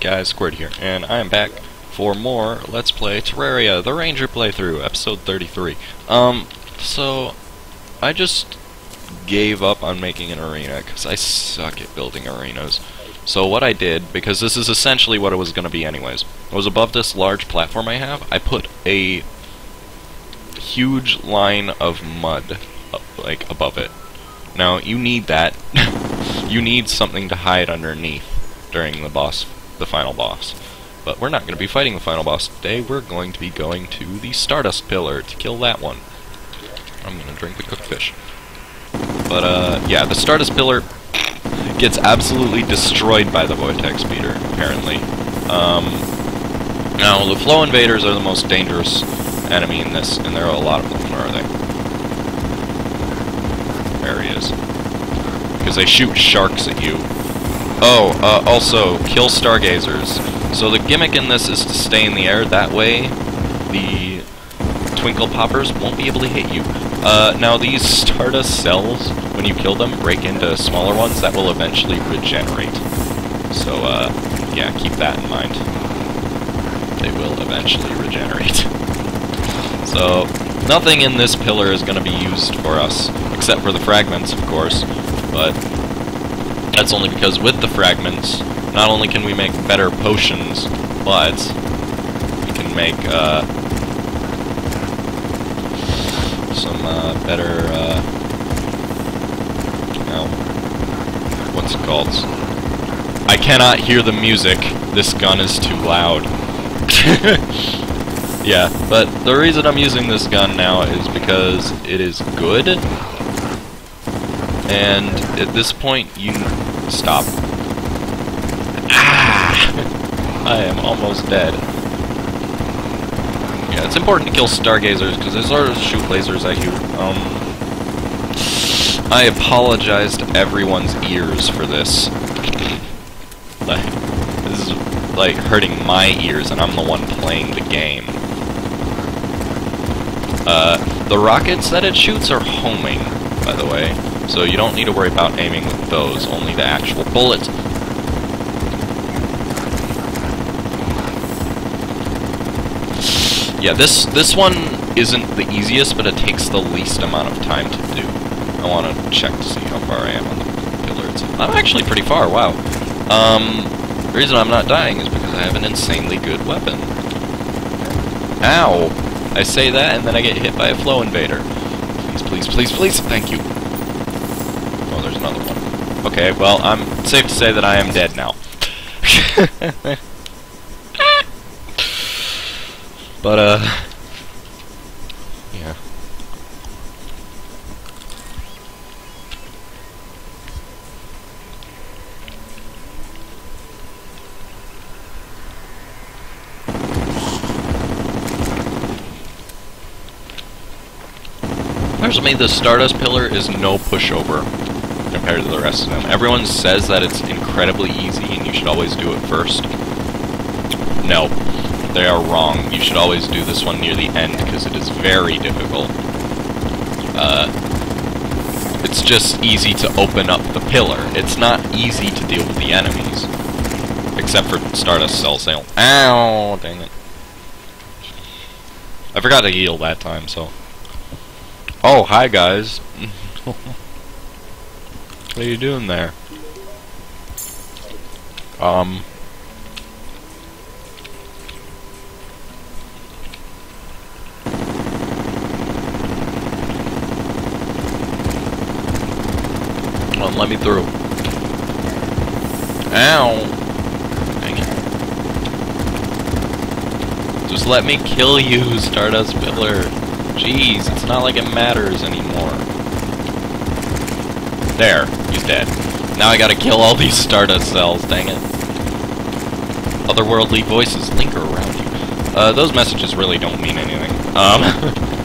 guys, Squid here, and I am back for more Let's Play Terraria, the Ranger playthrough, episode 33. Um, so, I just gave up on making an arena, because I suck at building arenas. So what I did, because this is essentially what it was going to be anyways, was above this large platform I have, I put a huge line of mud, uh, like, above it. Now, you need that. you need something to hide underneath during the boss, the final boss. But we're not going to be fighting the final boss today. We're going to be going to the Stardust Pillar to kill that one. I'm going to drink the cooked fish. But, uh, yeah, the Stardust Pillar gets absolutely destroyed by the Vortex Beater, apparently. Um, now, the Flow Invaders are the most dangerous enemy in this, and there are a lot of them. Where are they? There he is. Because they shoot sharks at you. Oh, uh, also, kill stargazers. So the gimmick in this is to stay in the air, that way the twinkle poppers won't be able to hit you. Uh, now these stardust cells, when you kill them, break into smaller ones that will eventually regenerate. So, uh, yeah, keep that in mind. They will eventually regenerate. so, nothing in this pillar is going to be used for us, except for the fragments, of course, but that's only because with the fragments, not only can we make better potions, but we can make uh, some uh, better, uh, you know, what's it called? I cannot hear the music. This gun is too loud. yeah, but the reason I'm using this gun now is because it is good. And at this point, you stop. Ah! I am almost dead. Yeah, it's important to kill stargazers because they sort of shoot lasers at you. Um, I apologize to everyone's ears for this. Like, this is like hurting my ears, and I'm the one playing the game. Uh, the rockets that it shoots are homing, by the way, so you don't need to worry about aiming with those, only the actual bullets. Yeah, this this one isn't the easiest, but it takes the least amount of time to do. I want to check to see how far I am on the pillars. I'm actually pretty far, wow. Um, the reason I'm not dying is because I have an insanely good weapon. Ow! I say that, and then I get hit by a flow invader. Please, please, please, please, thank you. Oh, there's another one. Okay, well, I'm safe to say that I am dead now. but, uh... Yeah. There's me, the Stardust Pillar is no pushover compared to the rest of them. Everyone says that it's incredibly easy and you should always do it first. No, they are wrong. You should always do this one near the end because it is very difficult. Uh, it's just easy to open up the pillar. It's not easy to deal with the enemies. Except for Stardust Cell Sale. Ow! Dang it. I forgot to heal that time, so... Oh, hi guys. what are you doing there? Um... On, let me through. Ow! Dang it. Just let me kill you, Stardust Pillar. Jeez, it's not like it matters anymore. There, dead. Now I gotta kill all these Stardust cells, dang it. Otherworldly voices linger around you. Uh, those messages really don't mean anything. Um...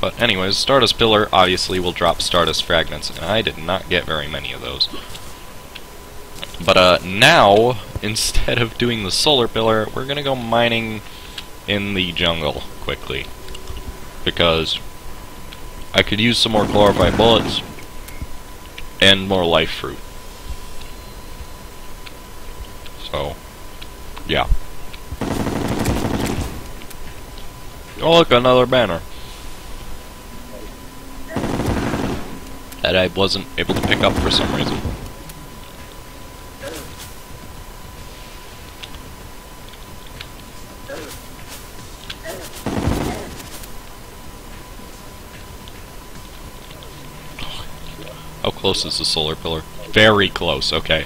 But anyways, Stardust Pillar obviously will drop Stardust Fragments, and I did not get very many of those. But uh, now, instead of doing the Solar Pillar, we're gonna go mining in the jungle quickly. Because I could use some more glorified bullets and more life fruit. So, yeah. Oh look, another banner. That I wasn't able to pick up for some reason. Close is the solar pillar? Very close, okay.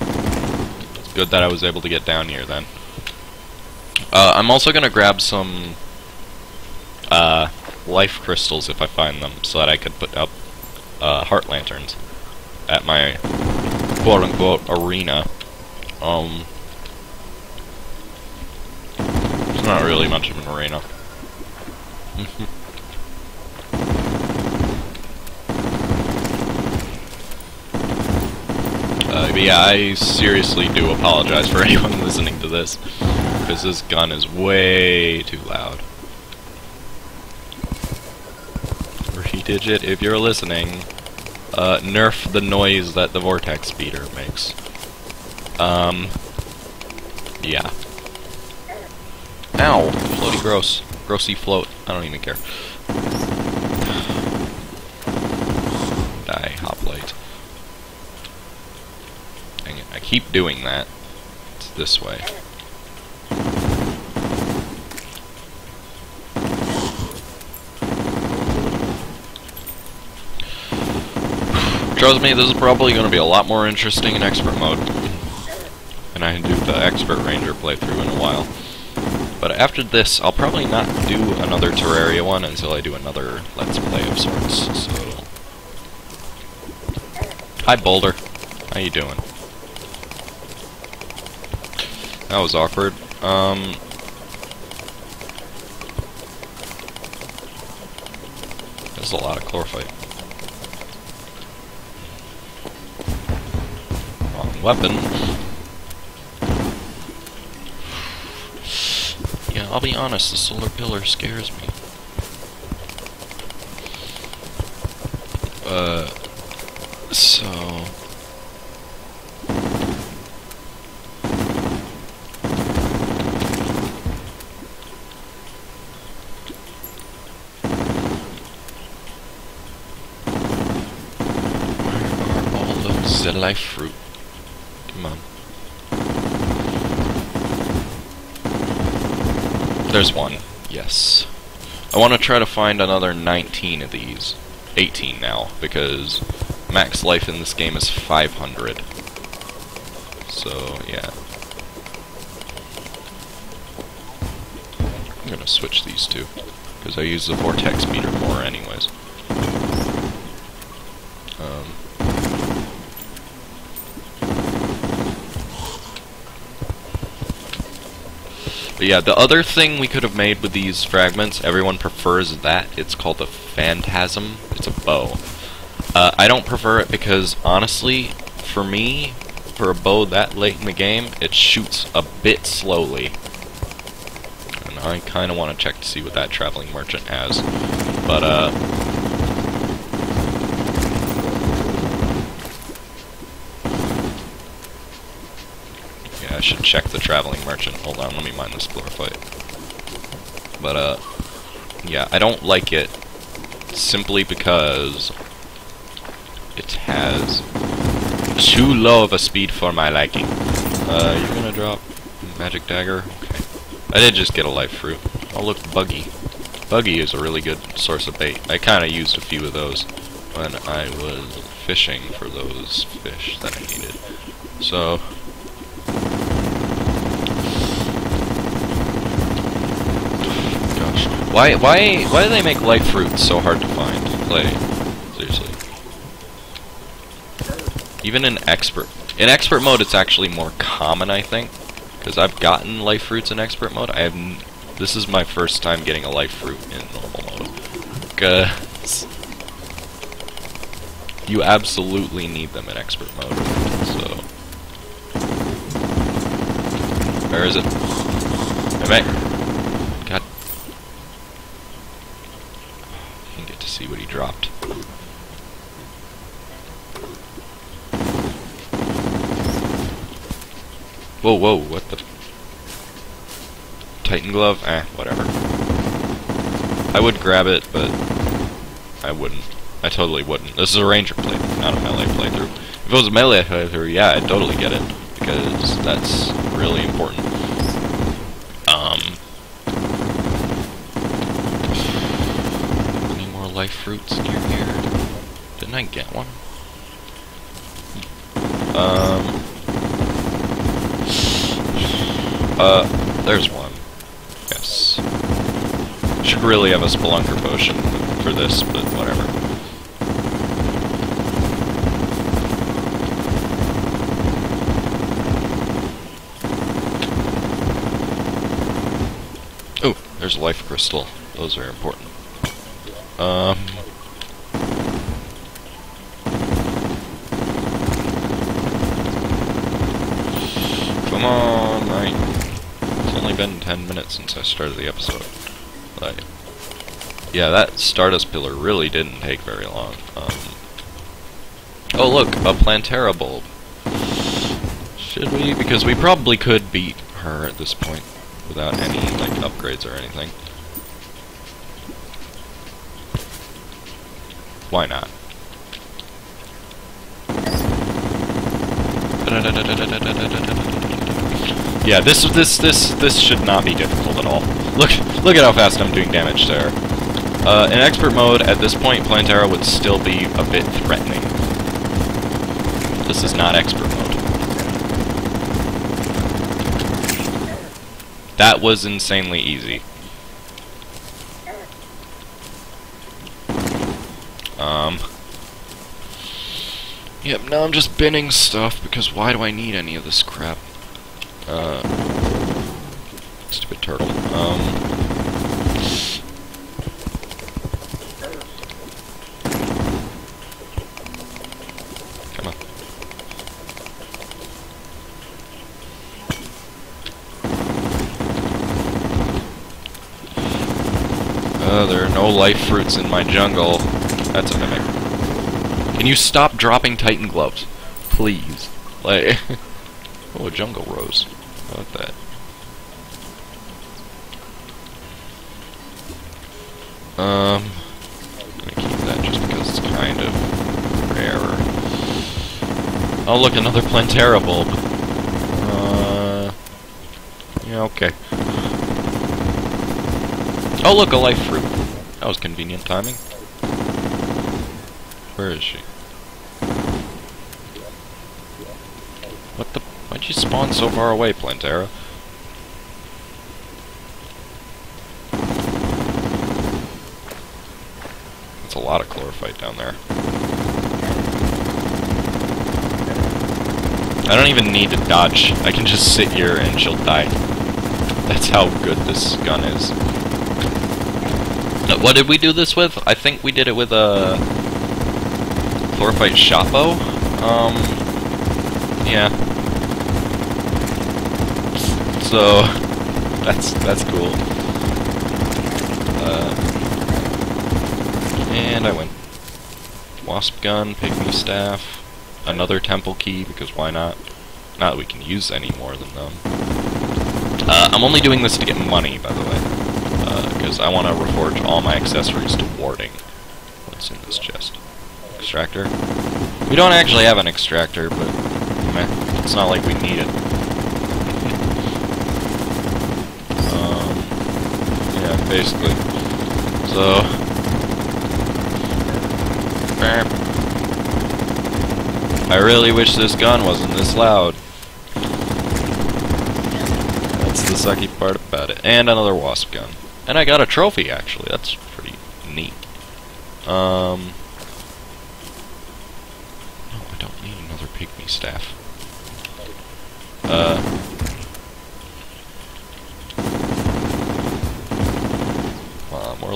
It's good that I was able to get down here then. Uh, I'm also gonna grab some uh, life crystals if I find them, so that I could put up uh, heart lanterns at my quote-unquote arena. Um, it's not really much of an arena. Uh, but yeah, I seriously do apologize for anyone listening to this, because this gun is way too loud. Redigit, if you're listening, uh, nerf the noise that the vortex beater makes. Um, yeah. Ow! Floaty gross. Grossy float. I don't even care. Die, hoplite. Dang it, I keep doing that. It's this way. Trust me, this is probably going to be a lot more interesting in expert mode. And I can do the expert ranger playthrough in a while. But after this, I'll probably not do another Terraria one until I do another Let's Play of sorts, so... Hi, Boulder. How you doing? That was awkward. Um... There's a lot of chlorophyte. Wrong weapon. Yeah, I'll be honest, the solar pillar scares me. Uh, so... Where are all those the life fruit? Come on. There's one. Yes. I want to try to find another 19 of these. 18 now, because max life in this game is 500. So, yeah. I'm gonna switch these two, because I use the vortex beater more anyways. Um, But yeah, the other thing we could have made with these fragments, everyone prefers that. It's called the Phantasm. It's a bow. Uh, I don't prefer it because, honestly, for me, for a bow that late in the game, it shoots a bit slowly. And I kind of want to check to see what that Traveling Merchant has. But, uh... should check the Traveling Merchant. Hold on, let me mine this chlorophyte. But, uh... Yeah, I don't like it simply because it has too low of a speed for my liking. Uh, you're gonna drop magic dagger? Okay. I did just get a life fruit. Oh look, buggy. Buggy is a really good source of bait. I kinda used a few of those when I was fishing for those fish that I needed. So, Why, why, why do they make life fruits so hard to find? Like, seriously. Even in expert, in expert mode, it's actually more common, I think, because I've gotten life fruits in expert mode. I have, this is my first time getting a life fruit in normal mode. Cause you absolutely need them in expert mode. So, where is it? Am I? Didn't get to see what he dropped. Whoa, whoa, what the... Titan glove? Eh, whatever. I would grab it, but I wouldn't. I totally wouldn't. This is a ranger playthrough, not a melee playthrough. If it was a melee playthrough, yeah, I'd totally get it, because that's really important. Um... Any more life fruits near here? Didn't I get one? Um... Uh, there's one. Yes. Should really have a Spelunker potion for this, but whatever. Oh, there's a life crystal. Those are important. Um... Come on, I... It's only been 10 minutes since I started the episode. Like, yeah, that Stardust Pillar really didn't take very long. Um, oh look, a Plantera bulb. Should we? Because we probably could beat her at this point without any, like, upgrades or anything. Why not? Yeah, this this this this should not be difficult at all. Look look at how fast I'm doing damage there. Uh, in expert mode, at this point, Plantera would still be a bit threatening. This is not expert mode. That was insanely easy. Um... Yep, now I'm just binning stuff, because why do I need any of this crap? Uh, stupid turtle. Um, come on. Uh, there are no life fruits in my jungle. That's a mimic. Can you stop dropping Titan gloves? Please. Like... Oh, a jungle rose. I like that. Um, I'm gonna keep that just because it's kind of rarer. Oh, look, another Plantera bulb. Uh, yeah, okay. Oh, look, a life fruit. That was convenient timing. Where is she? What the? Why'd you spawn so far away, Plantera? That's a lot of chlorophyte down there. I don't even need to dodge. I can just sit here and she'll die. That's how good this gun is. What did we do this with? I think we did it with a chlorophyte Shapo? Um, yeah. So that's that's cool. Uh, and I win. Wasp gun, pygmy staff, another temple key because why not? Not that we can use any more than them. Uh, I'm only doing this to get money, by the way, because uh, I want to reforge all my accessories to warding. What's in this chest? Extractor. We don't actually have an extractor, but meh, it's not like we need it. Yeah, basically. So... I really wish this gun wasn't this loud. That's the sucky part about it. And another wasp gun. And I got a trophy, actually. That's pretty neat. Um... No, I don't need another pygmy staff. Uh...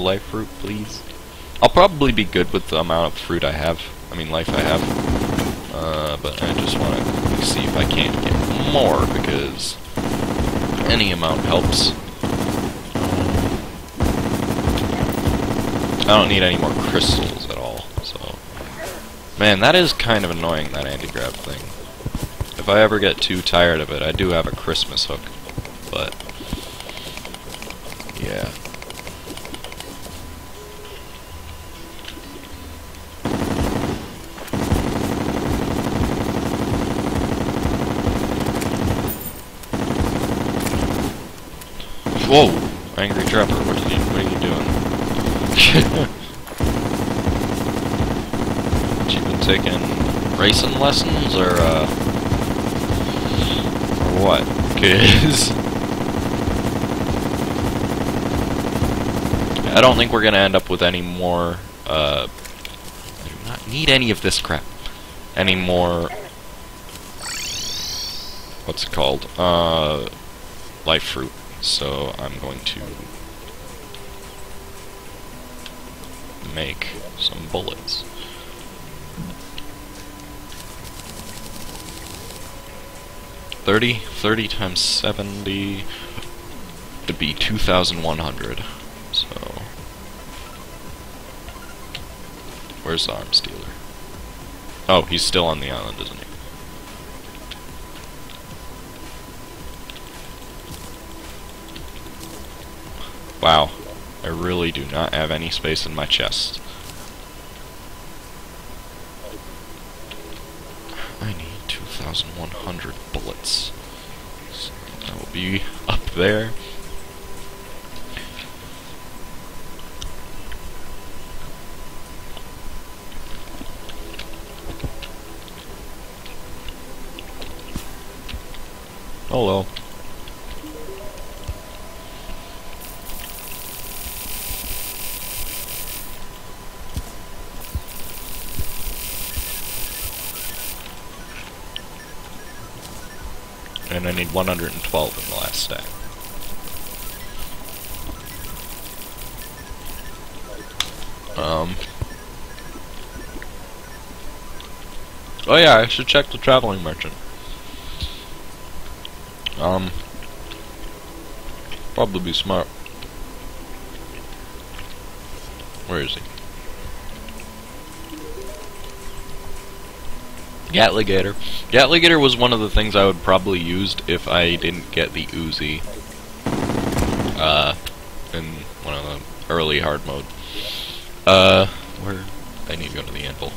life fruit, please? I'll probably be good with the amount of fruit I have. I mean, life I have. Uh, but I just want to see if I can't get more, because any amount helps. I don't need any more crystals at all, so... Man, that is kind of annoying, that anti-grab thing. If I ever get too tired of it, I do have a Christmas hook. But, yeah. Whoa! Angry Trapper, what are you, what are you doing? you been taking racing lessons, or, uh... Or what? Cause... I don't think we're gonna end up with any more, uh... I do not need any of this crap. Any more... What's it called? Uh... Life fruit. So I'm going to make some bullets. Thirty, thirty times seventy would be two thousand one hundred. So where's the arms dealer? Oh, he's still on the island, isn't he? Wow. I really do not have any space in my chest. I need 2,100 bullets. So that will be up there. Oh 112 in the last stack. Um. Oh yeah, I should check the traveling merchant. Um. Probably be smart. Where is he? Gatligator. Gatligator was one of the things I would probably used if I didn't get the Uzi. Uh, in one of the early hard mode. Uh, where? I need to go to the anvil.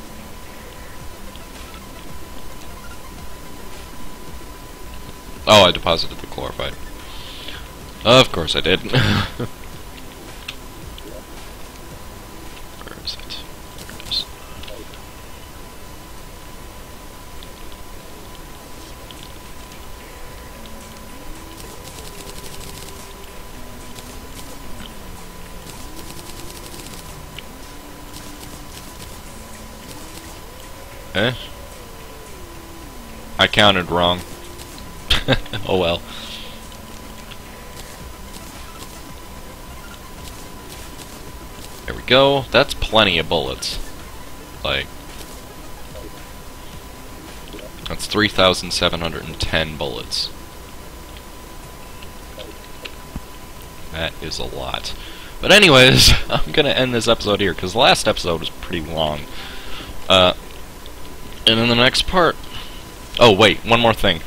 Oh, I deposited the chlorophyte. Of course I did. Eh? I counted wrong. oh well. There we go. That's plenty of bullets. Like... That's 3,710 bullets. That is a lot. But anyways, I'm gonna end this episode here, because the last episode was pretty long. Uh, and in the next part... Oh, wait, one more thing.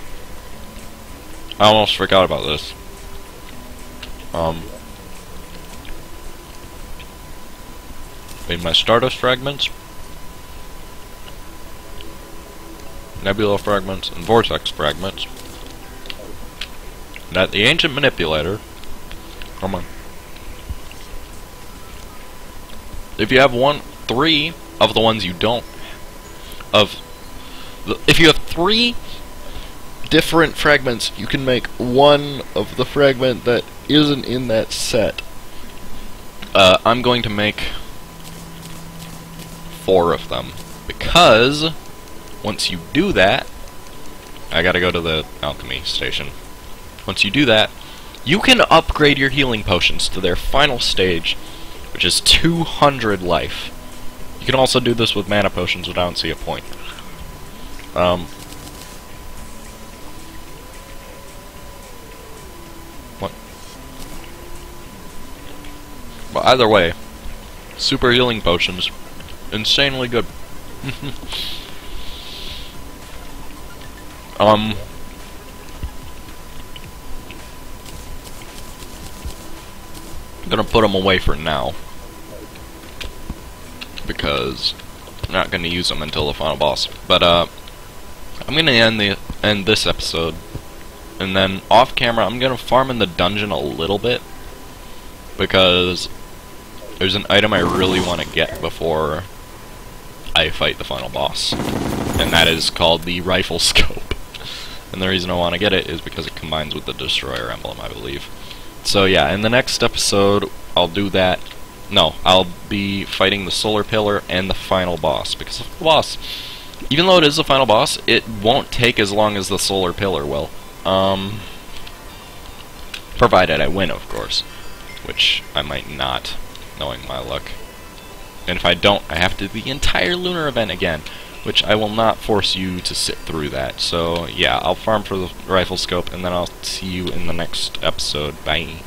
I almost forgot about this. Um... Made my Stardust fragments, Nebula fragments, and Vortex fragments. That the Ancient Manipulator... Come on. If you have one, three of the ones you don't, of if you have three different fragments, you can make one of the fragment that isn't in that set. Uh, I'm going to make four of them because once you do that, I gotta go to the alchemy station. Once you do that, you can upgrade your healing potions to their final stage, which is 200 life. You can also do this with mana potions, but I don't see a point. Um, what? But either way, super healing potions, insanely good. Um. I'm gonna put them away for now. Because I'm not gonna use them until the final boss. But, uh, I'm gonna end the end this episode. And then off camera, I'm gonna farm in the dungeon a little bit. Because there's an item I really want to get before I fight the final boss. And that is called the Rifle Scope. And the reason I want to get it is because it combines with the Destroyer emblem, I believe. So yeah, in the next episode, I'll do that. No, I'll be fighting the Solar Pillar and the final boss. Because the boss, even though it is the final boss, it won't take as long as the Solar Pillar will. Um, provided I win, of course. Which I might not, knowing my luck. And if I don't, I have to do the entire lunar event again which I will not force you to sit through that. So yeah, I'll farm for the rifle scope, and then I'll see you in the next episode. Bye.